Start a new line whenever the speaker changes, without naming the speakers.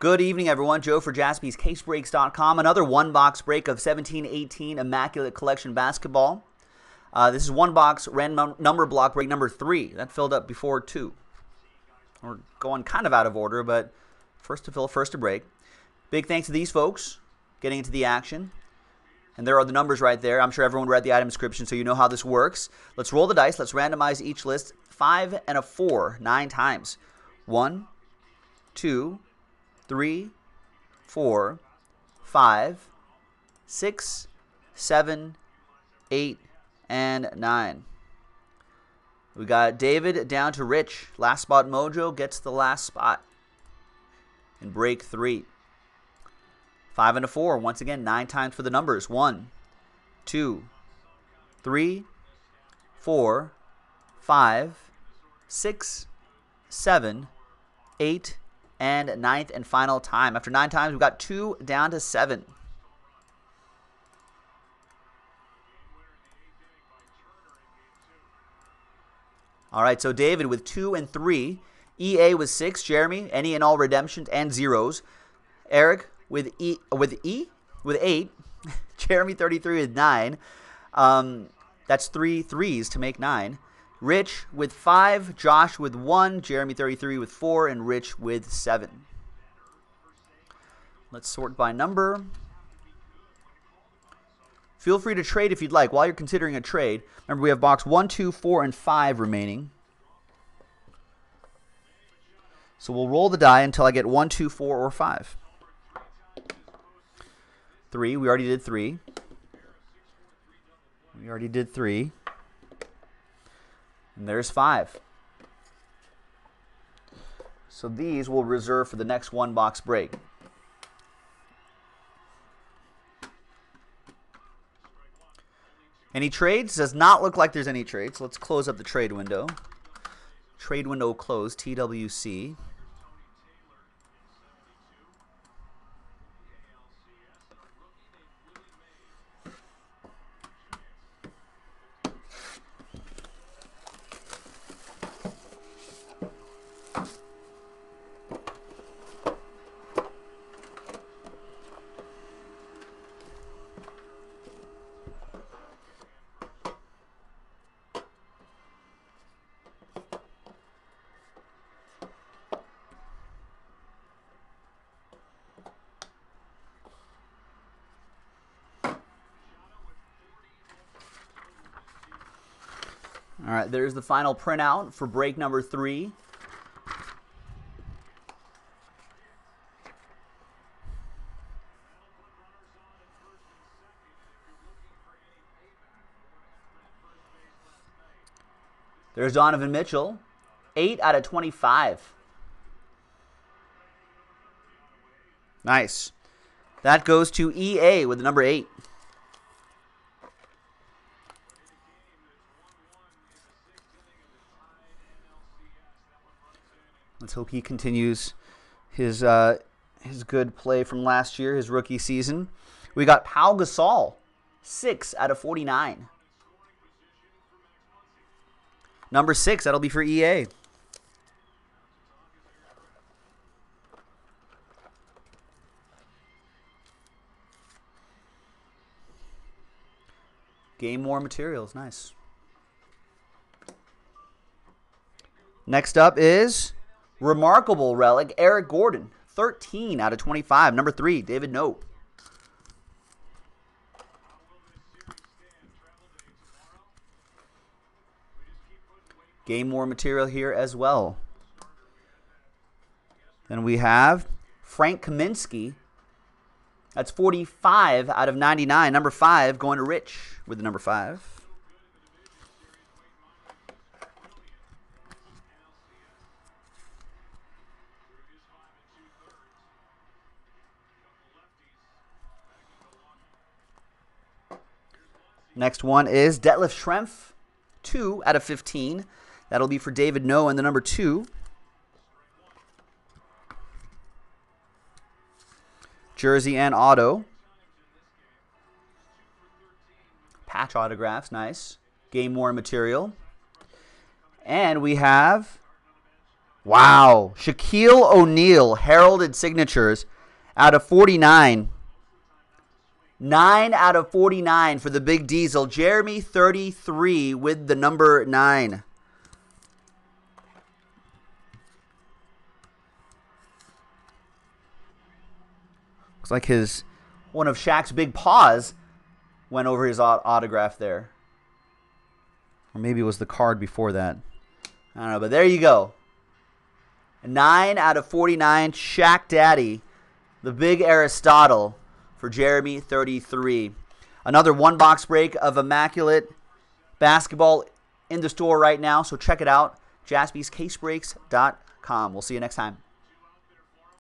Good evening, everyone. Joe for jaspyscasebreaks.com. Another one box break of 1718 Immaculate Collection basketball. Uh, this is one box random number block break number three. That filled up before two. We're going kind of out of order, but first to fill, first to break. Big thanks to these folks getting into the action. And there are the numbers right there. I'm sure everyone read the item description, so you know how this works. Let's roll the dice. Let's randomize each list five and a four, nine times. One, two, three, four, five, six, seven, eight, and nine. We got David down to Rich. Last spot mojo gets the last spot in break three. Five and a four. Once again, nine times for the numbers. One, two, three, four, five, six, seven, eight, and ninth and final time. After nine times, we've got two down to seven. All right, so David with two and three. EA with six. Jeremy, any and all redemptions and zeros. Eric with E with E with eight. Jeremy 33 with nine. Um, that's three threes to make nine. Rich with five. Josh with one. Jeremy 33 with four. And Rich with seven. Let's sort by number. Feel free to trade if you'd like. While you're considering a trade, remember we have box 1, 2, 4, and 5 remaining. So we'll roll the die until I get 1, 2, 4, or 5. 3, we already did 3. We already did 3. There's 5. So these we'll reserve for the next one box break. Any trades? Does not look like there's any trades. Let's close up the trade window. Trade window closed, TWC. All right, there's the final printout for break number three. There's Donovan Mitchell, 8 out of 25. Nice. That goes to EA with the number 8. Let's hope he continues his uh, his good play from last year, his rookie season. We got Pau Gasol, six out of forty nine. Number six, that'll be for EA. Game worn materials, nice. Next up is Remarkable relic, Eric Gordon, 13 out of 25. Number three, David No. Game worn material here as well. Then we have Frank Kaminsky. That's 45 out of 99. Number five going to Rich with the number five. Next one is Detlef Schrempf, 2 out of 15. That'll be for David No and the number 2. Jersey and auto. Patch autographs, nice. Game worn material. And we have Wow. Shaquille O'Neal, heralded signatures out of 49. 9 out of 49 for the Big Diesel. Jeremy, 33 with the number 9. Looks like his one of Shaq's big paws went over his autograph there. Or maybe it was the card before that. I don't know, but there you go. 9 out of 49, Shaq Daddy, the big Aristotle for Jeremy 33. Another one box break of Immaculate basketball in the store right now, so check it out. JaspysCaseBreaks.com. We'll see you next time.